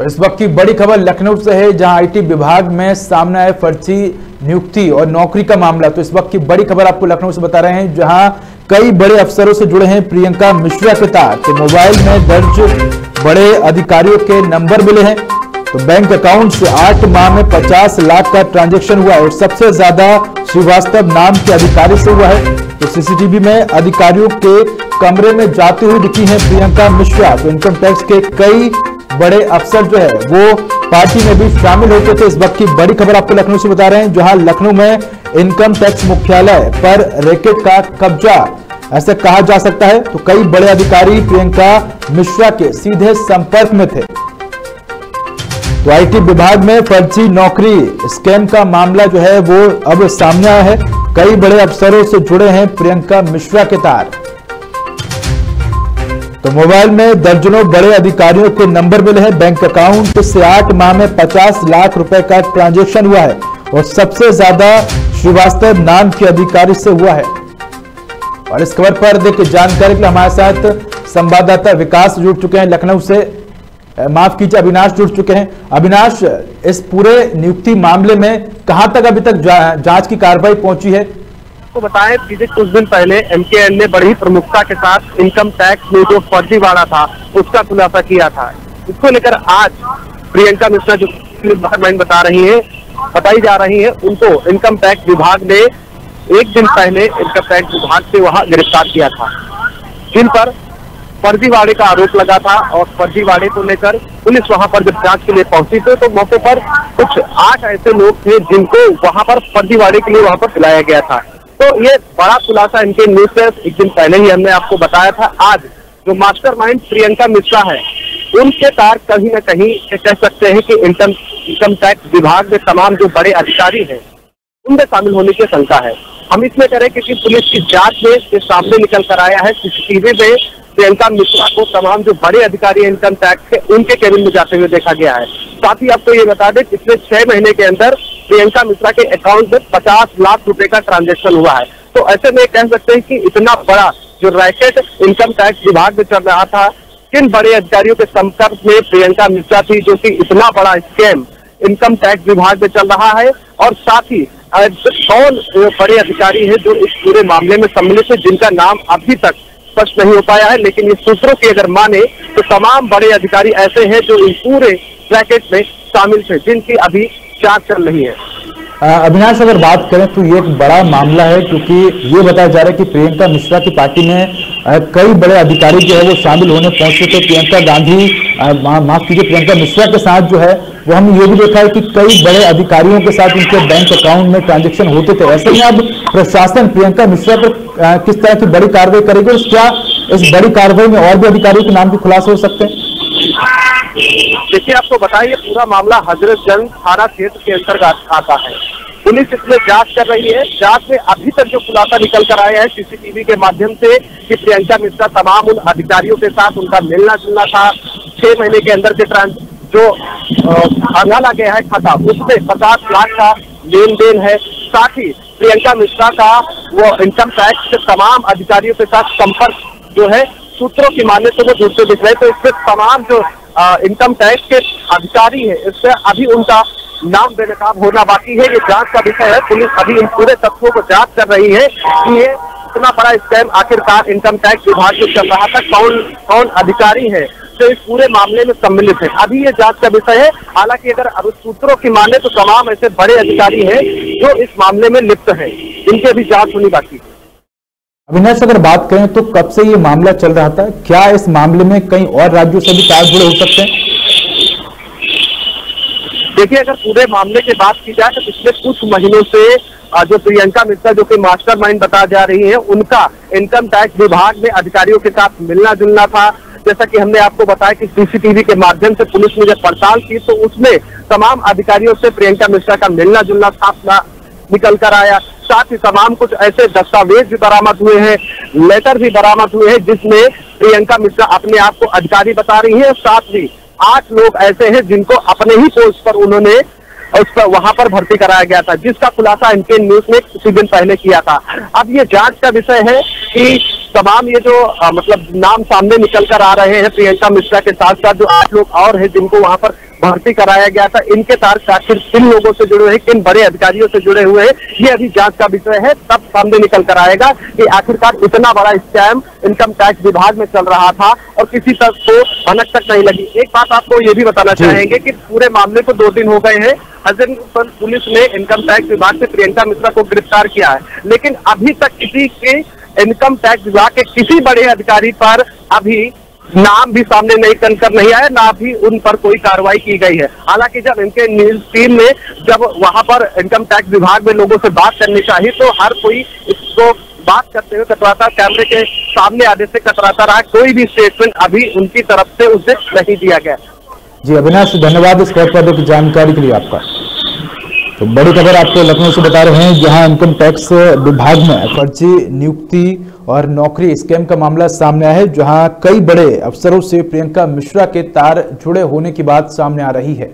तो इस वक्त की बड़ी खबर लखनऊ से है, जहाँ आईटी विभाग में सामने आए फर्जी नियुक्ति और नौकरी का मामला। तो इस वक्त की बड़ी खबर आपको लखनऊ से बता रहे हैं, जहाँ कई बड़े अफसरों से जुड़े हैं। प्रियंका मिश्रा के तार तो मोबाइल में दर्ज बड़े अधिकारियों के नंबर मिले हैं। तो बैंक अकाउंट से आठ माह में 50 लाख का ट्रांजेक्शन हुआ और सबसे ज़्यादा श्रीवास्तव नाम के अधिकारी से हुआ है। तो सीसीटीवी में अधिकारियों के कमरे में जाते हुए दिखी है प्रियंका मिश्रा। तो इनकम टैक्स के कई बड़े अफसर जो है, वो पार्टी में भी शामिल होते थे। इस वक्त की बड़ी खबर आपको लखनऊ से बता रहे हैं जहाँ लखनऊ में इनकम टैक्स मुख्यालय पर रैकेट का कब्जा। ऐसा कहा जा सकता है तो कई बड़े अधिकारी प्रियंका मिश्रा के सीधे संपर्क में थे। तो आईटी विभाग में फर्जी नौकरी स्कैम का मामला जो है, वो अब सामने आया है। कई बड़े अफसरों से जुड़े हैं प्रियंका मिश्रा के तार। तो मोबाइल में दर्जनों बड़े अधिकारियों के नंबर मिले हैं। बैंक अकाउंट से आठ माह में 50 लाख रुपए का ट्रांजैक्शन हुआ है और सबसे ज़्यादा श्रीवास्तव नाम के अधिकारी से हुआ है। और इस खबर पर देखिए जानकारी के लिए हमारे साथ संवाददाता विकास जुड़ चुके हैं। लखनऊ से माफ़ कीजिए, अविनाश जुड़ चुके हैं। अविनाश, इस पूरे नियुक्ति मामले में कहाँ तक अभी तक जाँच की कार्रवाई पहुँची है? तो बताएँ बीते कुछ दिन पहले एमकेएन ने बड़ी प्रमुखता के साथ इनकम टैक्स में जो फर्जीवाड़ा था, उसका खुलासा किया था। इसको लेकर आज प्रियंका मिश्रा जो डिपार्टमेंट बता रही है, बताई जा रही है, उनको इनकम टैक्स विभाग ने एक दिन पहले इनकम टैक्स विभाग से वहाँ गिरफ़्तार किया था। जिन पर फर्जीवाड़े का आरोप लगा था और फर्जीवाड़े को लेकर पुलिस वहाँ पर जब जाँच के लिए पहुँची थी तो मौके पर कुछ आठ ऐसे लोग थे जिनको वहाँ पर फर्जीवाड़े के लिए वहाँ पर बुलाया गया था। तो ये बड़ा खुलासा इनके न्यूज़ से एक दिन पहले ही हमने आपको बताया था। आज जो मास्टरमाइंड प्रियंका मिश्रा है, उनके तार कहीं ना कहीं कह सकते हैं कि इनकम इनकम टैक्स विभाग में तमाम जो बड़े अधिकारी हैं, उनमें शामिल होने की शंका है। हम इसमें करें क्योंकि पुलिस की जाँच में ये सामने निकल कर आया है। सीसीटीवी में प्रियंका मिश्रा को तमाम जो बड़े अधिकारी इनकम टैक्स के, उनके केबिन में जाते हुए देखा गया है। साथ ही आपको ये बता दें, पिछले छह महीने के अंदर प्रियंका मिश्रा के अकाउंट में पचास लाख रुपए का ट्रांजेक्शन हुआ है। तो ऐसे में कह सकते हैं कि इतना बड़ा जो रैकेट इनकम टैक्स विभाग में चल रहा था, किन बड़े अधिकारियों के संपर्क में प्रियंका मिश्रा थी जो कि इतना बड़ा स्कैम इनकम टैक्स विभाग में चल रहा है? और साथ ही कौन बड़े अधिकारी है जो इस पूरे मामले में सम्मिलित है, जिनका नाम अभी तक स्पष्ट नहीं हो पाया है, लेकिन ये सूत्रों की अगर माने तो तमाम बड़े अधिकारी ऐसे हैं जो इस पूरे ब्रैकेट में शामिल थे, जिनकी अभी जाँच चल रही है। अविनाश, अगर बात करें तो ये एक बड़ा मामला है, क्योंकि ये बताया जा रहा है कि प्रियंका मिश्रा की पार्टी में कई बड़े अधिकारी जो है वो शामिल होने पहुँचे थे। प्रियंका गांधी माफ़ कीजिए, प्रियंका मिश्रा के साथ जो है, वो हमने ये भी देखा है कि कई बड़े अधिकारियों के साथ उनके बैंक अकाउंट में ट्रांजेक्शन होते थे। ऐसे में अब प्रशासन प्रियंका मिश्रा पर किस तरह की बड़ी कार्रवाई करेगी और क्या इस बड़ी कार्रवाई में और भी अधिकारियों के नाम के खुलासे हो सकते हैं? देखिए, आपको बताइए, पूरा मामला हजरतगंज थाना क्षेत्र के अंतर्गत आता है। पुलिस इसमें जाँच कर रही है। जाँच में अभी तक जो खुलासा निकल कर आया है, सीसीटीवी के माध्यम से, कि प्रियंका मिश्रा तमाम उन अधिकारियों के साथ उनका मिलना जुलना था। छह महीने के अंदर के ट्रांस जो खंगाला गया है खाता, उसमें पचास लाख का लेन देन है। साथ ही प्रियंका मिश्रा का वो इनकम टैक्स के तमाम अधिकारियों के साथ संपर्क जो है सूत्रों की माने तो वो जुड़ते दिख रहे तो इससे तमाम जो इनकम टैक्स के अधिकारी है इससे अभी उनका नाम बेनकाब होना बाकी है। ये जाँच का विषय है। पुलिस अभी इन पूरे तथ्यों को जाँच कर रही है कि ये इतना बड़ा स्कैम आखिरकार इनकम टैक्स विभाग में चल रहा था। कौन कौन अधिकारी है जो इस पूरे मामले में सम्मिलित है? अभी ये जाँच का विषय है। हालाँकि अगर अब सूत्रों की माने तो तमाम ऐसे बड़े अधिकारी हैं जो इस मामले में लिप्त है। इनके भी जाँच होनी बाकी है। अविनाश, अगर बात करें तो कब से ये मामला चल रहा था? क्या इस मामले में कई और राज्यों से भी तार जुड़े हो सकते हैं? देखिए, अगर पूरे मामले की बात की जाए तो पिछले कुछ महीनों से जो प्रियंका मिश्रा, जो कि मास्टरमाइंड बता जा रही है, उनका इनकम टैक्स विभाग में अधिकारियों के साथ मिलना जुलना था। जैसा कि हमने आपको बताया कि सीसीटीवी के माध्यम से पुलिस ने जब पड़ताल की तो उसमें तमाम अधिकारियों से प्रियंका मिश्रा का मिलना जुलना साफ़ निकल कर आया। साथ ही तमाम कुछ ऐसे दस्तावेज़ भी बरामद हुए हैं लेटर भी बरामद हुए हैं जिसमें प्रियंका मिश्रा अपने आप को अधिकारी बता रही है साथ ही आठ लोग ऐसे हैं जिनको अपने ही पोस्ट पर उन्होंने उस पर वहाँ पर भर्ती कराया गया था जिसका खुलासा इनके न्यूज़ ने कुछ दिन पहले किया था। अब ये जाँच का विषय है कि तमाम ये जो आ, मतलब नाम सामने निकल कर आ रहे हैं प्रियंका मिश्रा के साथ साथ जो आठ लोग और हैं जिनको वहाँ पर भर्ती कराया गया था। इनके तार आखिर किन लोगों से जुड़े हैं किन बड़े अधिकारियों से जुड़े हुए हैं। ये अभी जाँच का विषय है तब सामने निकल कर आएगा कि आखिरकार इतना बड़ा स्कैम इनकम टैक्स विभाग में चल रहा था और किसी तक को भनक तक नहीं लगी। एक बात आपको ये भी बताना चाहेंगे कि पूरे मामले को दो दिन हो गए हैं। हजरतपुर पुलिस ने इनकम टैक्स विभाग से प्रियंका मिश्रा को गिरफ़्तार किया है। लेकिन अभी तक किसी के इनकम टैक्स विभाग के किसी बड़े अधिकारी पर अभी नाम भी सामने नहीं कर नहीं आया, ना भी उन पर कोई कार्रवाई की गई है। हालाँकि जब इनके न्यूज़ टीम ने, जब वहाँ पर इनकम टैक्स विभाग में लोगों से बात करनी चाहिए तो हर कोई इसको बात करते हुए कतराता कैमरे के सामने आने से कतराता रहा। कोई भी स्टेटमेंट अभी उनकी तरफ़ से उसे नहीं दिया गया। जी, अविनाश, धन्यवाद इस खबर पर जानकारी के लिए आपका। तो बड़ी खबर आपको लखनऊ से बता रहे हैं, जहाँ इनकम टैक्स विभाग में फर्जी नियुक्ति और नौकरी स्कैम का मामला सामने आया है, जहाँ कई बड़े अफसरों से प्रियंका मिश्रा के तार जुड़े होने की बात सामने आ रही है।